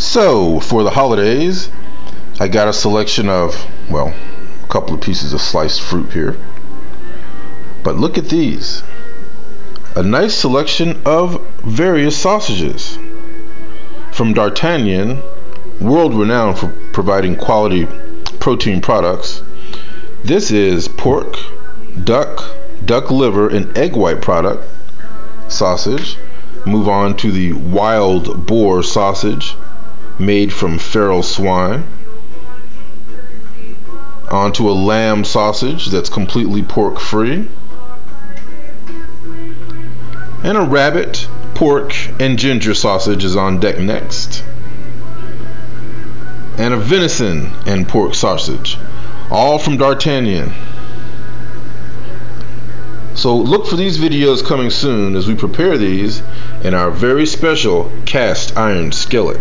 So, for the holidays, I got a selection of, well, a couple of pieces of sliced fruit here. But look at these a nice selection of various sausages. From D'Artagnan, world renowned for providing quality protein products, this is pork, duck, duck liver, and egg white product sausage. Move on to the wild boar sausage made from feral swine. Onto a lamb sausage that's completely pork free. And a rabbit, pork, and ginger sausage is on deck next. And a venison and pork sausage, all from D'Artagnan. So look for these videos coming soon as we prepare these in our very special cast iron skillet.